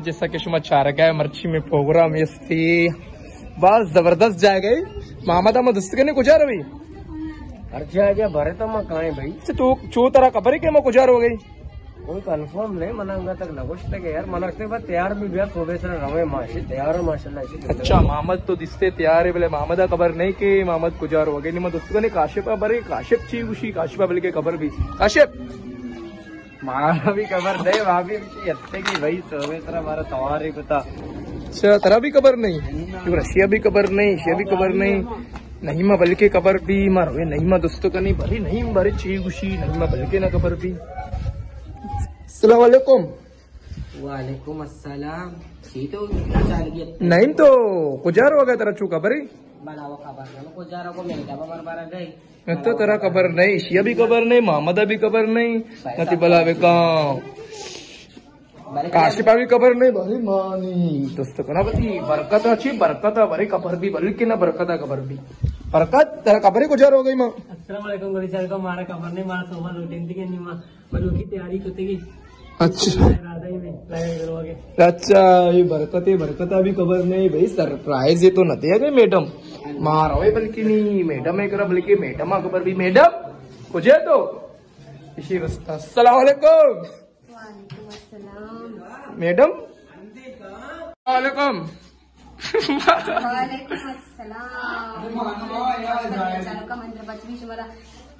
जैसा कि शुमा चारगा मर्ची में प्रोग्राम थी बस ज़बरदस्त जाए गई। मोहम्मद अहमद उस्तगनी कुजार हुई अर्जा आजा भरे तो मैं कहाँ भाई। तू चू तरह खबर है कि मैं कुजार हो गई। कोई कंफर्म नहीं मनांगा तक नगोश तक यार मना बाद तैयार भी से रवे माशी तैयार है माशाल्लाह अच्छा मोहम्मद तो दिसते तैयार है बोले मोहम्मद खबर नहीं कि मोहम्मद कुजार हो गई। नहीं मैं दोस्तों ने काशिफ खबर काशिफ ची उसी काशिफा बोले के खबर भी। काशिफ मारा भी खबर नहीं वहाँ भी इतने की भाई सोबे से हमारा तवार अच्छा तेरा भी खबर नहीं क्यों रशिया भी खबर नहीं एशिया भी खबर नहीं नहीं मैं बल्कि खबर भी मार नहीं मैं दोस्तों का नहीं भरी नहीं भरी ची खुशी नहीं मैं बल्कि ना खबर भी सलामकुम वालेकुम अस्सलाम तो गया नहीं तो कुजार होगा तेरा चू खबर है को को मैं तो तेरा खबर नहीं एशिया भी खबर नहीं मोहम्मद भी खबर नहीं नती बला बेका काशिपा भी खबर नहीं भरी मानी। दोस्तों को ना बती बरकत अच्छी बरकत भरी खबर भी बल्कि ना बरकत खबर भी। बरकत तेरा खबर ही गुजार हो गई माँ। अस्सलाम वालेकुम गरी सर को मारा खबर नहीं मारा सोमा रूटीन थी कि नहीं माँ। बलू की तैयारी करते की। अच्छा। अच्छा ये बरकत है बरकत अभी खबर नहीं भाई सरप्राइज़ है तो नती है मैडम मारो है बल्कि नहीं मैडम है करा बल्कि मैडम खबर भी मैडम कुछ है तो? इसी रास्ता। अस्सलाम। वालेकुम मैडम वालेकुम वालेकुम अस्सलाम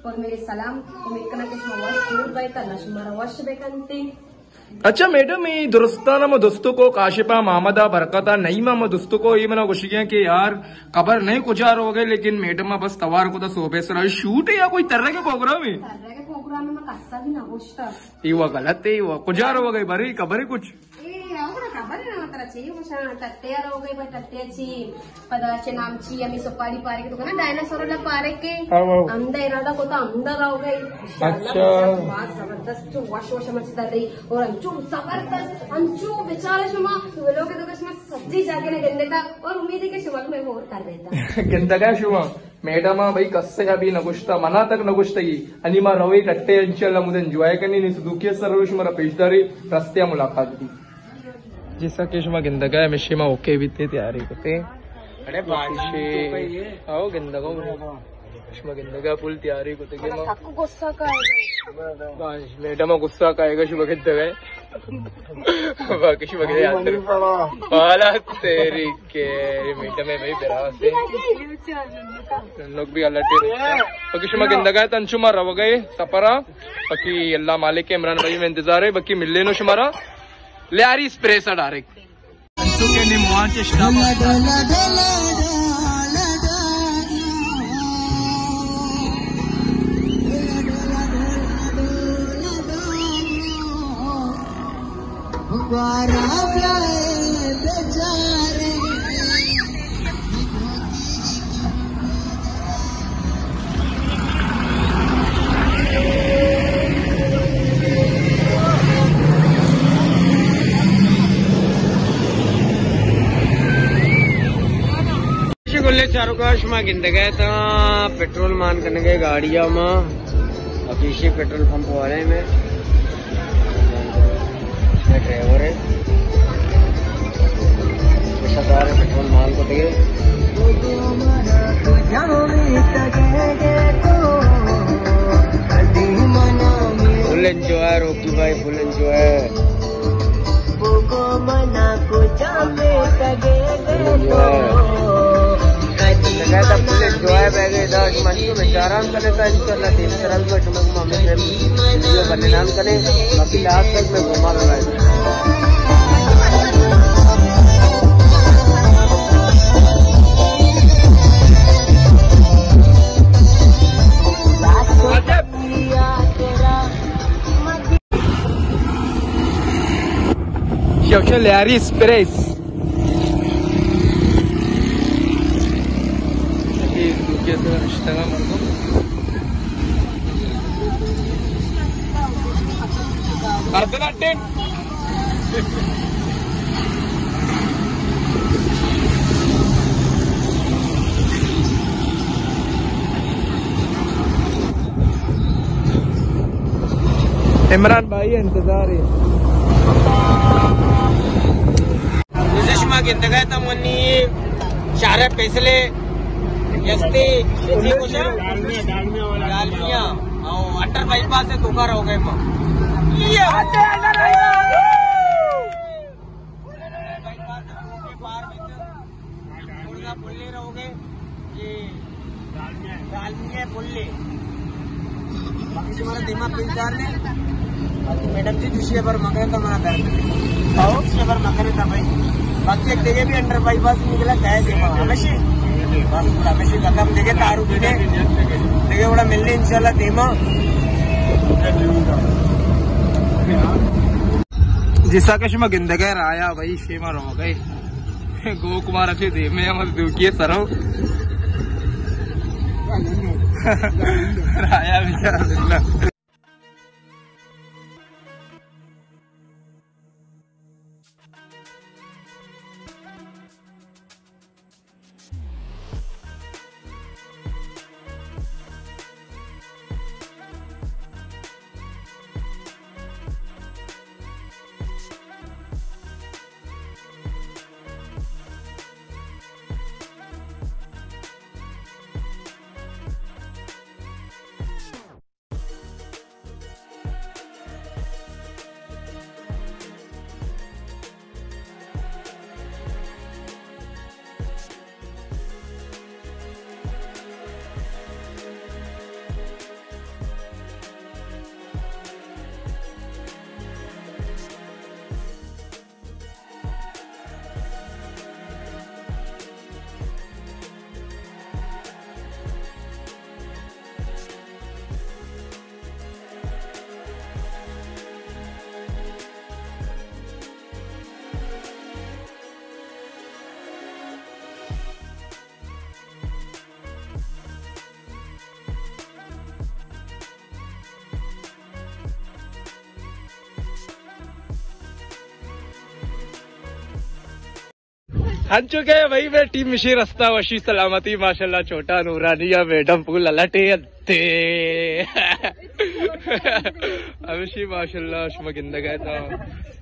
का ಮಂತ್ರ ಬಚ್ಚಿ ಸುಮಾರ और मेरे सलाम उम्मीद के सुमा वश जरूर बैठा सुमारा वश बेकंते अच्छा मैडम ये दुरुस्ताना में दोस्तों को काशिपा मामदा बरकता नहीं मामा दोस्तों को ये मैंने खुशी है कि यार खबर नहीं कुछ हो गए लेकिन मैडम बस तवार को तो सोबे सर शूट है या कोई तरह के प्रोग्राम है कर्रे प्रोग्राम में कस्सा भी ना गोश्ता ये वो गलत है वो कुछ हो गई भरी खबर है कुछ ಅವ್ರ ಹಬ್ಬನೇ अंदर इरादा को अंदर ज़बरदस्त वश वश मचता तो शुमा सच्ची और उम्मीद है कि शुमा को मैं और मना तक नगुष्ट ही आणि मग रवी टट्टे यांच्या मुदन जुवायकांनी दुखी सर्व मला पेशदारी रस्त्या मुलाकात दी जैसा कि शुमा गिंदगा है मिशीमा ओके भी थे तैयारी करते अरे आओ गिंदगा शुमा गिंदगा फुल तैयारी करते के सबको गुस्सा का मैडम गुस्सा काएगा शुमा गिंदगा बाकी शुमा गिंदगा वाला तेरी के मैडम है भाई बेरा से। लोग भी अलर्ट बाकी गिंदगा गए सपरा बाकी अल्लाह मालिक के इमरान भाई में इंतज़ार है। बाकी मिलने नो शुमारा ले आ रही स्प्रे सा डायरेक्ट गिंद गए तो पेट्रोल मान करने गए गाड़िया में अफीशी पेट्रोल पंप वाले में। ड्राइवर है। पेट्रोल मान को दिए फुल एंजॉय, रोकी भाई फुल एंजॉय। फुल एंजॉय बैगे दस मन को बेचारा हम करे था इंशाल्लाह दिन तरह को तुम्हें मम्मी से वीडियो बनने नाम करे बाकी लास्ट तक मैं घुमा लगा Xiaoxian Leari Express. Aqui, Instagram Imran भाई इंतज़ार है। मागितलं काय तर अंडर बाईपास से धोखा रहो गए ये पुल्ले रहोगे। ये डालमिया पुल्ले। बाकी तुम्हारा दिमाग पिंच डाल ले बाकी मैडम जी दूसरे बार मकर था हमारा दर्द। दूसरे बार मकर था भाई। बाकी एक जगह भी अंडर बाईपास निकला क्या है हमेशा देखे देखे देखे जिसा कश में गिंदगे राया भाई शेमा रहो गए गो कुमार अच्छे दे में मत दुखिए सरो राया बेचारा हन चुके हैं भाई मैं टीम मिशी रस्ता वशी, सलामती, माशाल्लाह, छोटा नूरानिया मैडम, फूल लटे अत्ते अवशी, माशाल्लाह शुभ गिंदा गया था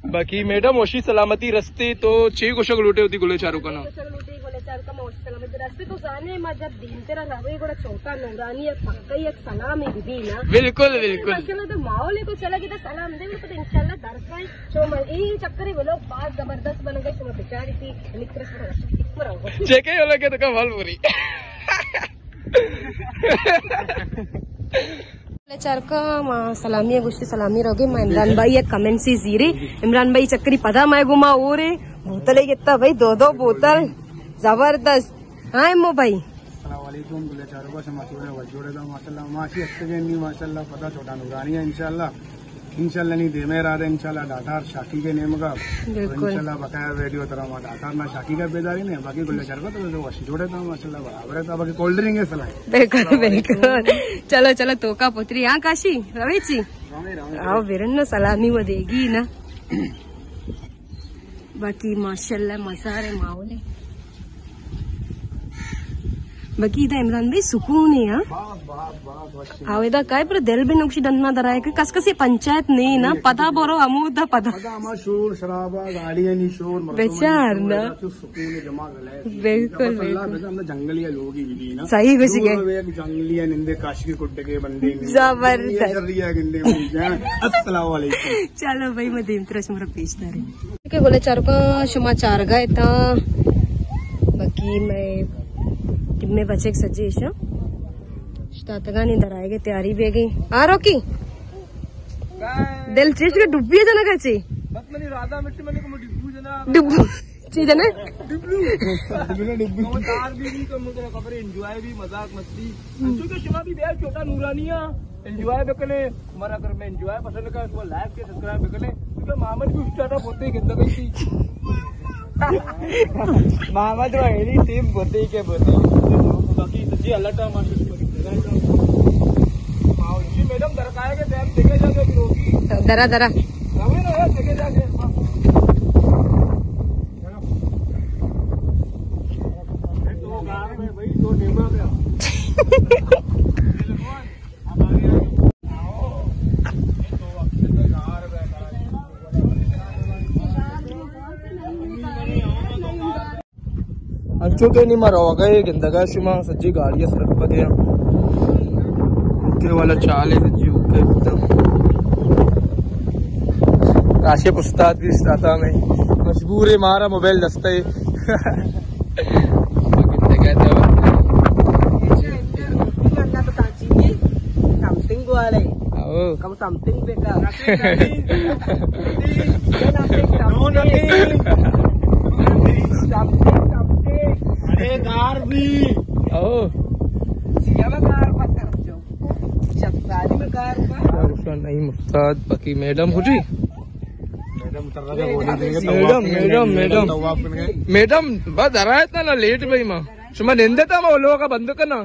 बाकी मैडम, वशी, सलामती, रस्ते तो छह कुशक लूटे होती, गुले चारों का नाम। बिल्कुल बिल्कुल। माशाल्लाह तो माहौल चला गया सलाम दे तो इंशाल्लाह दरकार जो मैं ये चक्कर वो लोग बात ज़बरदस्त बन गई तो बेचारी थी मित्र जेके लगे तो का पूरी चारका सलामी रोगे मैं इमरान भाई एक कमेंट सी जीरे। इमरान भाई चक्करी पदा मैं घुमा ओ रे बोतल कितना भाई दो दो बोतल। ज़बरदस्त। हाँ इमो भाई है माशाल्लाह माशी अच्छे माशाल्लाह पता छोटा नूरानी है इंशाल्लाह। इंशाल्लाह नहीं दे इंशाल्लाह डाटार शाकी के नेम का। तो इंशाल्लाह बकाया वीडियो तरह वहाँ डाटार ना शाकी का बेदारी नहीं बाकी तो वशी जोड़े था माशाल्लाह बराबर है था बाकी कोल्ड ड्रिंक है सलाह। बिल्कुल बिल्कुल। चलो चलो तोका पुत्री हाँ काशी रवीची आओ विरन्न सलामी वो देगी ना। बाकी माशाल्लाह मज़ा रे माहौल है बाकी इम्रान भाई सुकून आहे हा। हावेदा काय पर दिल बी नुकशी दन्ना दराय की कस कसी पंचायत नहीं ना पदा बरो अमूद पता। शोर शराबा गाड़ियाँ नहीं शोर बेचार ना। तो सुकून जमा गला बिल्कुल, जंगलिया लोग ही भी ना। सही कुछ दूर के जंगलिया निंदे काश के कुड्डे के बंदे ज़बरदस्त। चलो भाई मैं देवतरा शुमरा पेशता रही के बोले चार का शुमा चार गए था बाकी मैं टिम्मे बचे आ रोकी। दिल चीज़ के डुब्बी है जना कैसे? बस मैंने राधा मिट्टी मैंने को डिब्बू जना। डुब्बू। चीज़ है ना? दार भी एंजॉय मज़ाक मस्ती। क्योंकि शिवा भी बेहद छोटा नूरानिया। एंजॉय बेकले हमारा अगर मैं एंजॉय पसंद का उसको लाइक के सब्सक्राइब बेकले क्योंकि मोहम्मद भी स्टार्टअप होते ही गिंदा गई थी मोहम्मद टीम ही? बाकी अलर्ट जी मैडम दरकाया के दरा दरा रवे ना यार देखे जाके दो गाँव में भाई दो टेबल पे अंचुके नहीं मरा होगा ये गिंदगा शुमा सज्जी गाड़ी सड़क पर गया ओके वाला चाल है सज्जी ओके एकदम काशिफ उस्ताद भी इस्ताता में मजबूर है मारा मोबाइल दस्ते कम समथिंग बेटा अरे कार भी नहीं मुस्ताद बाकी मैडम है देंगे मैडम मैडम मैडम। मैडम बस आ रहा है इतना ना लेट भाई माँ। सुमा निंदे था मैं लोगों का बंद करना।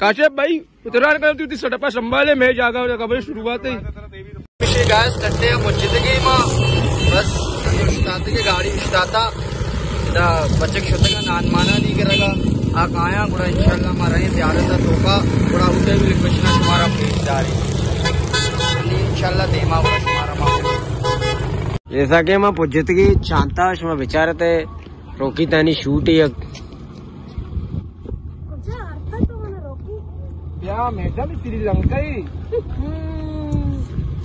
काशिफ भाई उतरान कर तू सटपा संभाले मैं जागा जागा भाई शुरुआत ही। गायस कट्टे मस्जिद की माँ। बस की गाड़ी दा बच्चे का नान माना नहीं करेगा। आ आया गुड़ा इंशाल्लाह हमारा ये प्यारे सा तोहफा गुड़ा उसे भी रिक्वेस्ट तुम्हारा प्लीज़ जा रही इंशाल्लाह देमा गुड़ा तुम्हारा माँ जैसा कि मैं पुजत की शांता मैं विचार ते रोकी तानी शूट ही या मैडम श्रीलंका ही।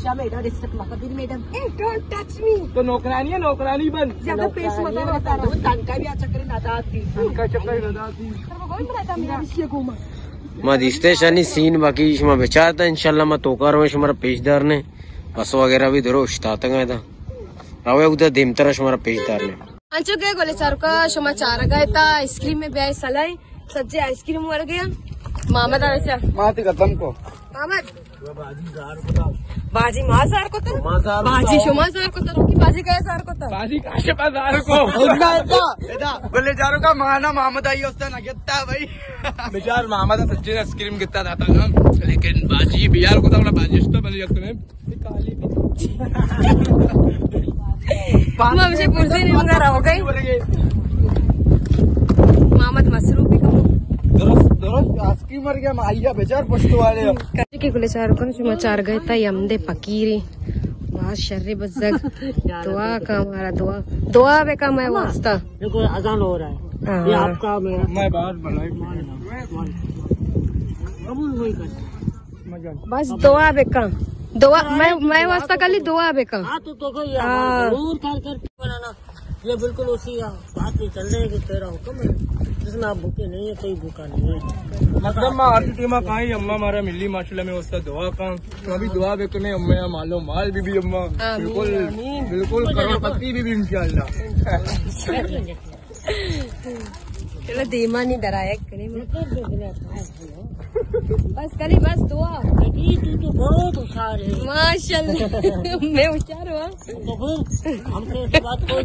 मैडम ए डोंट टच मी तो नौकरानी है नौकरानी बन। ज़्यादा पेश मत करो तारा का चक्कर लगा थी मैं दिसते शानी सीन बाकी मैं विचार था इंशाल्लाह मैं तोका रहो हमारा पेशदार ने। बस वगैरह भी धरो उस्तातंगा था। रवे उधर दिमतरा हमारा पेशदार ने। अंचुके गोले चारुका शुमा चार गए था आइसक्रीम में ब्याह सलाई सज्जे आइसक्रीम मर गया। मामद आवे माती खत्म को। मामद बाजी मासार को तो। बाजी शुमासार को तो रोकी बाजी कहे सार को तो बाजी काशे बाज़ार को बोले जारो का। माना मोहम्मद आई उसने नगेता भाई। बेचार मोहम्मद सच्ची ने आइसक्रीम कितना था। ना लेकिन बाजी बियार को तो बाजी तो बन जाते काली हमसे कुर्सी नहीं मंगा रहा हो गई? मोहम्मद मसरूफ के दुआ का हमारा दुआ। दुआ बे का मैं वास्ता। देखो अजान हो रहा है। ये हाँ। आपका मेरा मैं बात बनाई कबूल वही कर बस दुआ बे का। दुआ मैं मैं वास्ता खाली दुआ बे का। हाँ तो तो कोई हाँ। ज़रूर कर कर बनाना। ये बिल्कुल उसी बात पे चल रहे हैं कि तेरा हुक्म है। जिसमें आप भूखे नहीं है कोई भूखा नहीं है। मतलब मैं आरती टीमा कहाँ ही अम्मा हमारा मिली माशाल्लाह में उसका दुआ का तो अभी दुआ बेकने अम्मा मालो माल भी भी अम्मा। बिल्कुल बिल्कुल करोड़पति भी भी इंशाल्लाह। चलो धीमा नहीं डराया करे बस खाली बस दुआ। तू तो बहुत होशियार है। माशाल्लाह मैं होशियार हुआ। तो फिर हमसे इस बात कोई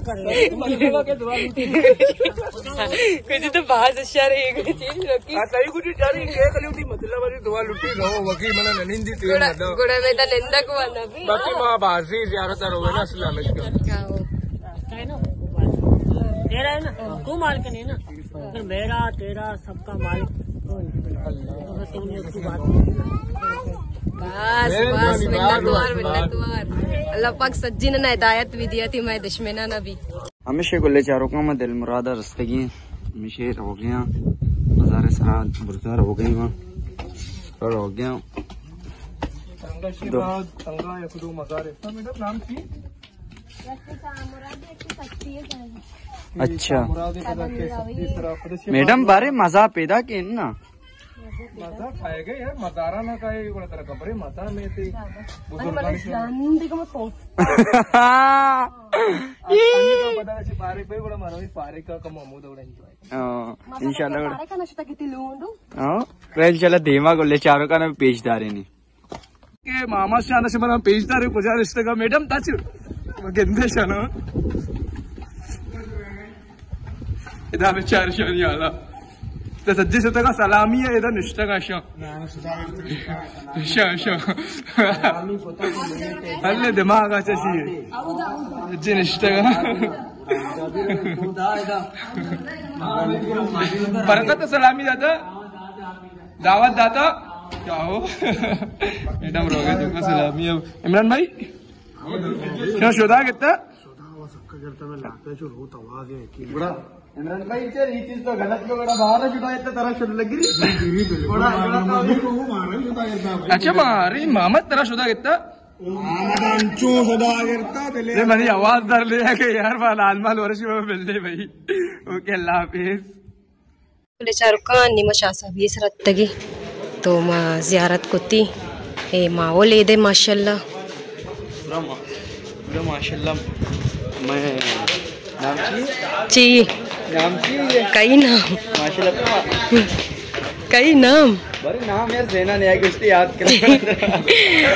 कुछ तो बहुत होशियार है। चीज़ रोकी। हाँ कुछ जारी के कली उठी? मतलब अरे दुआ लुटी रहो वकी मना ननिंदी तेल मतलब गुड़ा में तो निंदा को आना बाकी माँ बाजी ज़्यादातर हो गए ना है? ना तेरा है ना तू मालिक नहीं ना। फिर मेरा तेरा सबका मालिक है? तो बस उसकी बात बस बस मिन्नत दुआर मिन्नत दुआर। अल्लाह पाक सज्जी ने हिदायत भी दिया थी मैं दुश्मना ना भी हमेशा गुल्ले चारों का मैं दिल मुरादा रस्तगी हमेशा हो। गया बुरदार हो गई वहाँ और हो गया मजार की? अच्छा मुराद के मैडम बारे मजा पैदा के ना मजा खाएगा यार मजारा ना खाए कोणा तर कपडे मजा मिळते पदार्थाची पारेक बाई కూడా మనం పారేక ఒక మమ్మू दौडांची इंशाल्लाह इंशाल्लाह धीमा गुल्ले चारों का सज्जे होतं का सलामी आहे इथं निष्ठ का शा शा शा हल्ले दिमागाच्या शी सज्जे निष्ठ का बरकत सलामी जातं दावत जाता क्या हो मैडम रोगे तुमको सलामी अब इमरान भाई क्यों शोधा कितना करता मैं लाते जो रोत आवाज़ है इमरान चल ही चीज़ तो गलत लोग बाहर जुटा तरह शुद्ध लग अच्छा मारे मामा तरह शुदा कितना मैंने आवाज़ डर लिया कि यार लालमाल वर्ष में भाई। ओके अल्लाह हाफिज। शाहरुखान निम शाह बीस रत तगी तो माँ जियारत कुत्ती ए माओल ईद है माशाल्लाह। पूरा माशाल्लाह। मैं नाम चाहिए चाहिए नाम कई नाम। कई नाम। नाम यार सेना ने आगे याद कर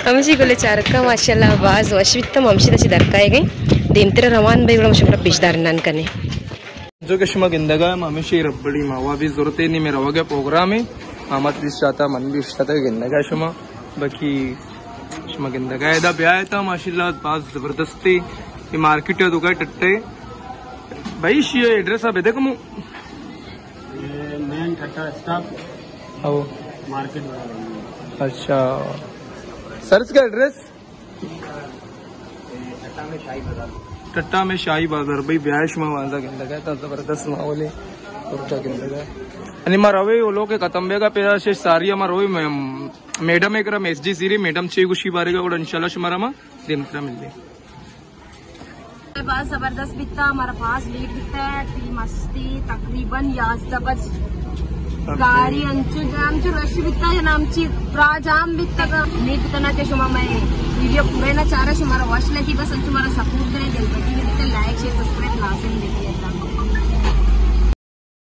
आमची गोले चारका माशाल्लाह बाज वशवित्तम आमची तशी दरकाय गे देमतिर रवान बाई गुळा मशकरा पेशदार नानकने जो कि शुमा गिंदगा मामी शेर रब्बड़ी मावा भी ज़रूरत है नहीं मेरा हो गया प्रोग्राम है। मामा भी चाहता मन भी चाहता गिंदगा शुमा। बाकी शुमा गिंदगा एदा ब्याह था माशाल्लाह बात ज़बरदस्ती। ये मार्केट है दुकान टट्टे। भाई एड्रेस आप देखो मु मेन ठट्टा स्टॉप आओ। मार्केट अच्छा। सर इसका एड्रेस टट्टा में शाही बाज़ार। भाई ब्याह में माझा गिंदगा था ज़बरदस्त माहौल है। तुरचा गिंदगा आणि मग रवे ओलो के कतंबे का पेरा शे सारी अमा रोई मैडम एक रम एस जी सीरी मैडम चे गुशी बारे का इंशाल्लाह शुमारा मा दिन मिल गई बाज ज़बरदस्त बिकता हमारे पास लेट बिकता है टी मस्ती तकरीबन याजदबज गाडी आमची आमची रश बिकता है आमची प्रा जाम बिकता का नीट बितना ते शुमा मैं वीडियो पूरे ना चाह रहा शुमारा वॉच लगी बस अंचु हमारा सपोर्ट करें दिल बटी लाइक शेयर सब्सक्राइब लाजम देखिए।